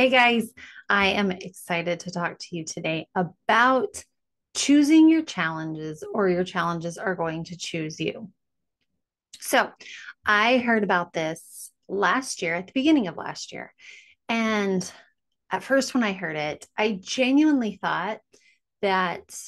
Hey guys, I am excited to talk to you today about choosing your challenges or your challenges are going to choose you. So, I heard about this last year at the beginning of last year. And at first, when I heard it, I genuinely thought that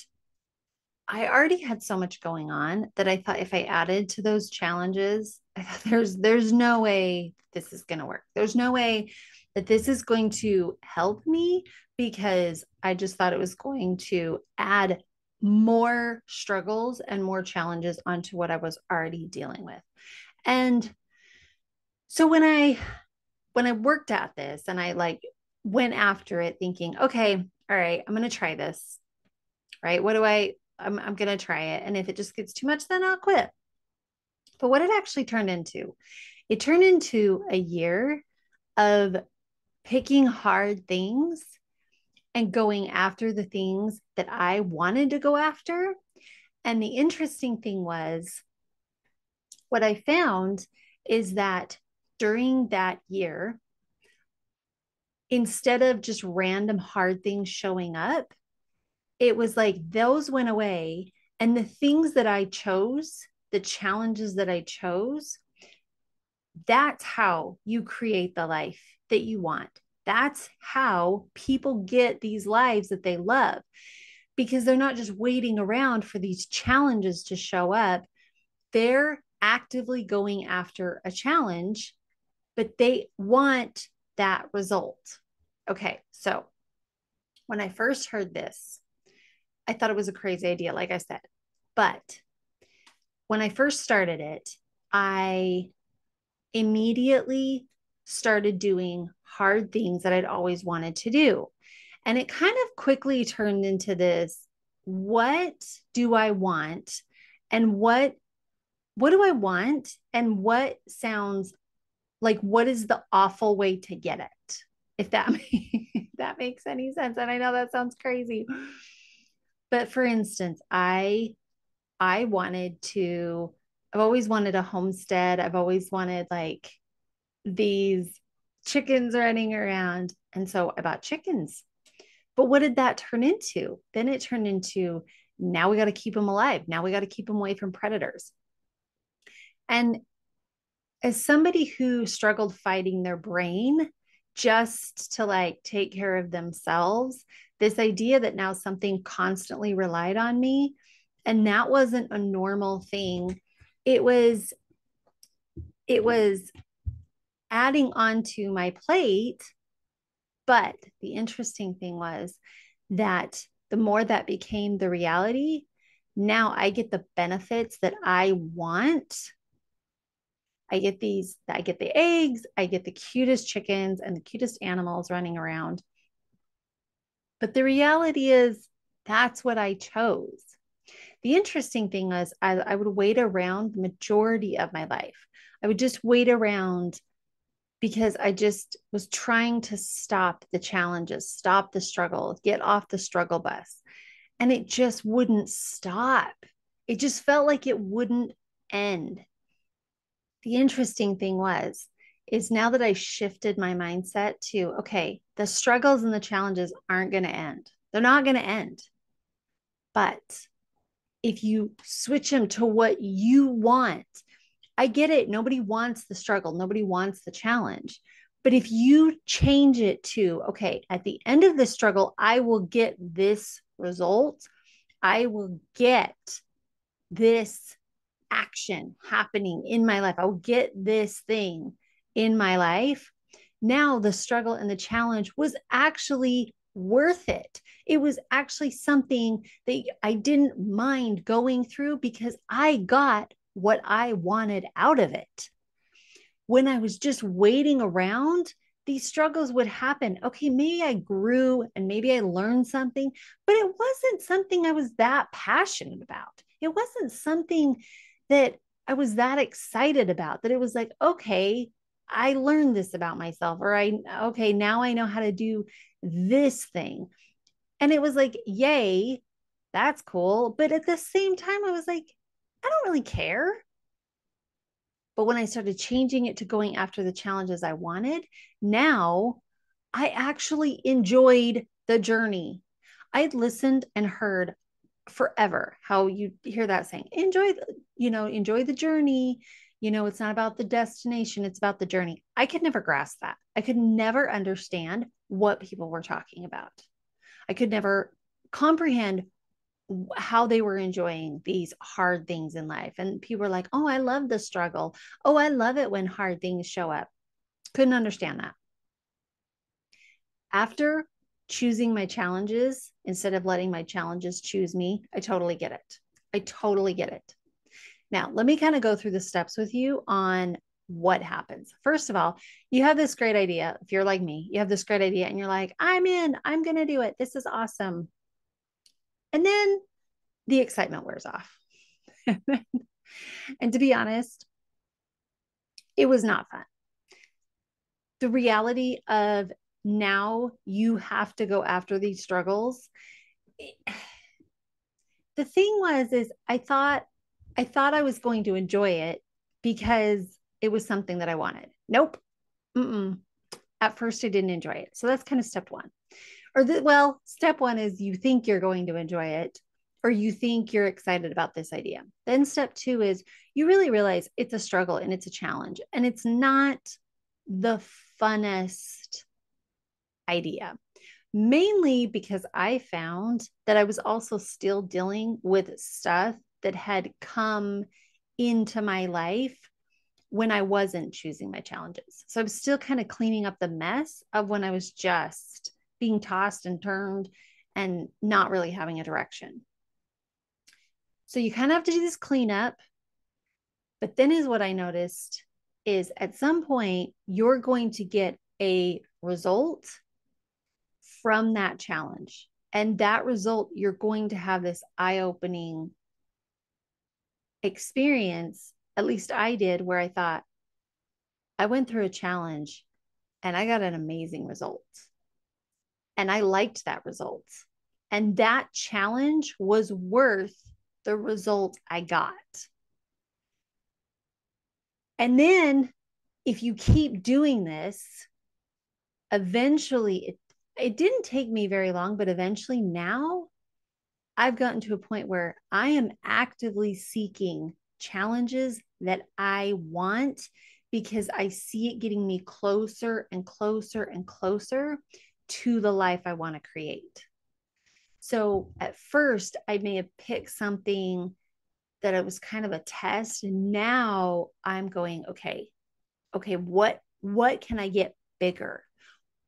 I already had so much going on that I thought if I added to those challenges, I thought there's there's no way this is going to work. There's no way that this is going to help me because I just thought it was going to add more struggles and more challenges onto what I was already dealing with. And so when I when I worked at this and I like went after it thinking, okay, all right, I'm going to try this. Right? What do I I'm I'm going to try it and if it just gets too much then I'll quit. But what it actually turned into, it turned into a year of picking hard things and going after the things that I wanted to go after. And the interesting thing was, what I found is that during that year, instead of just random hard things showing up, it was like those went away. And the things that I chose, the challenges that I chose, that's how you create the life that you want. That's how people get these lives that they love because they're not just waiting around for these challenges to show up. They're actively going after a challenge, but they want that result. Okay, so when I first heard this, I thought it was a crazy idea, like I said. But when I first started it, I immediately started doing hard things that I'd always wanted to do. And it kind of quickly turned into this what do I want? And what what do I want? And what sounds like what is the awful way to get it? If that that makes any sense. And I know that sounds crazy. But for instance, I I wanted to I've always wanted a homestead. I've always wanted like these chickens running around. And so I bought chickens. But what did that turn into? Then it turned into now we got to keep them alive. Now we got to keep them away from predators. And as somebody who struggled fighting their brain just to like take care of themselves, this idea that now something constantly relied on me and that wasn't a normal thing. It was it was adding onto my plate. But the interesting thing was that the more that became the reality, now I get the benefits that I want. I get these, I get the eggs, I get the cutest chickens and the cutest animals running around. But the reality is, that's what I chose. The interesting thing was, I, I would wait around the majority of my life. I would just wait around because I just was trying to stop the challenges, stop the struggle, get off the struggle bus. And it just wouldn't stop. It just felt like it wouldn't end. The interesting thing was, is now that I shifted my mindset to, okay, the struggles and the challenges aren't going to end. They're not going to end. But if you switch them to what you want, I get it. Nobody wants the struggle, nobody wants the challenge. But if you change it to, okay, at the end of the struggle, I will get this result, I will get this action happening in my life, I'll get this thing in my life. Now, the struggle and the challenge was actually worth it. It was actually something that I didn't mind going through because I got what I wanted out of it. When I was just waiting around, these struggles would happen. Okay, maybe I grew and maybe I learned something, but it wasn't something I was that passionate about. It wasn't something that I was that excited about that it was like, okay, I learned this about myself, or I, okay, now I know how to do this thing. And it was like, yay, that's cool. But at the same time, I was like, I don't really care. But when I started changing it to going after the challenges I wanted, now I actually enjoyed the journey. I had listened and heard forever how you hear that saying, enjoy, you know, enjoy the journey. You know, it's not about the destination, it's about the journey. I could never grasp that. I could never understand what people were talking about. I could never comprehend how they were enjoying these hard things in life. And people were like, oh, I love the struggle. Oh, I love it when hard things show up. Couldn't understand that. After choosing my challenges instead of letting my challenges choose me, I totally get it. I totally get it. Now, let me kind of go through the steps with you on what happens. First of all, you have this great idea. If you're like me, you have this great idea and you're like, I'm in, I'm going to do it. This is awesome. And then the excitement wears off. and to be honest, it was not fun. The reality of now you have to go after these struggles. The thing was is I thought I thought I was going to enjoy it because it was something that I wanted. Nope. Mm-mm. At first I didn't enjoy it. So that's kind of step 1 or the, well, step one is you think you're going to enjoy it or you think you're excited about this idea. Then step two is you really realize it's a struggle and it's a challenge and it's not the funnest idea. Mainly because I found that I was also still dealing with stuff that had come into my life when I wasn't choosing my challenges. So I'm still kind of cleaning up the mess of when I was just being tossed and turned and not really having a direction. So you kind of have to do this cleanup. But then is what I noticed is at some point you're going to get a result from that challenge. And that result, you're going to have this eye opening experience. At least I did, where I thought, I went through a challenge and I got an amazing result. And I liked that result. And that challenge was worth the result I got. And then if you keep doing this, eventually it, it didn't take me very long, but eventually now I've gotten to a point where I am actively seeking challenges that I want because I see it getting me closer and closer and closer to the life I want to create. So at first, I may have picked something that it was kind of a test. And now I'm going, okay, okay, what what can I get bigger?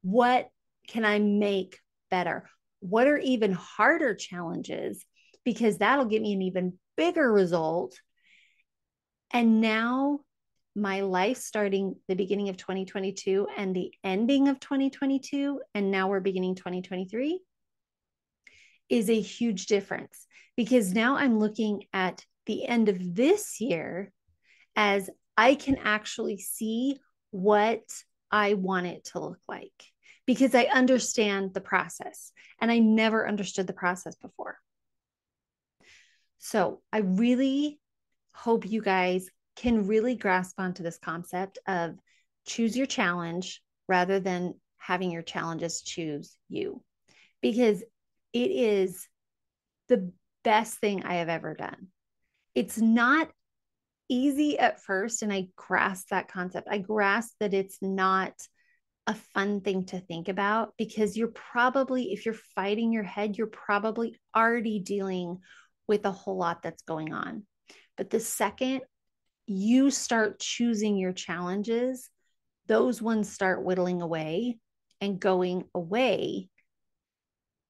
What can I make better? What are even harder challenges? Because that'll get me an even bigger result. And now my life starting the beginning of 2022 and the ending of 2022 and now we're beginning 2023 is a huge difference because now I'm looking at the end of this year as I can actually see what I want it to look like because I understand the process and I never understood the process before. So I really hope you guys can really grasp onto this concept of choose your challenge rather than having your challenges choose you because it is the best thing I have ever done. It's not easy at first, and I grasp that concept. I grasp that it's not a fun thing to think about because you're probably, if you're fighting your head, you're probably already dealing with a whole lot that's going on. But the second you start choosing your challenges, those ones start whittling away and going away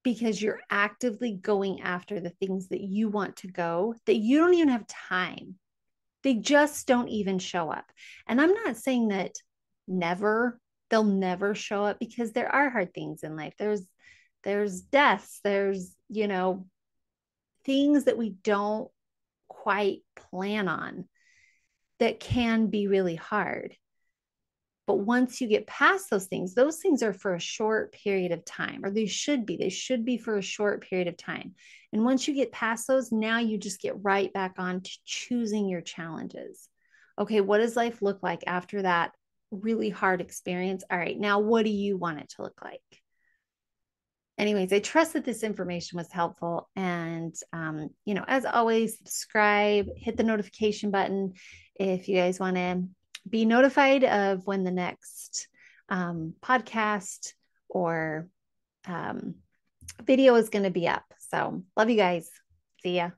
because you're actively going after the things that you want to go that you don't even have time. They just don't even show up. And I'm not saying that never, they'll never show up because there are hard things in life. There's there's deaths, there's, you know, things that we don't quite plan on that can be really hard. But once you get past those things, those things are for a short period of time, or they should be. They should be for a short period of time. And once you get past those, now you just get right back on to choosing your challenges. Okay, what does life look like after that really hard experience. All right, now what do you want it to look like? Anyways, I trust that this information was helpful. And, um, you know, as always, subscribe, hit the notification button if you guys want to be notified of when the next um, podcast or um, video is going to be up. So, love you guys. See ya.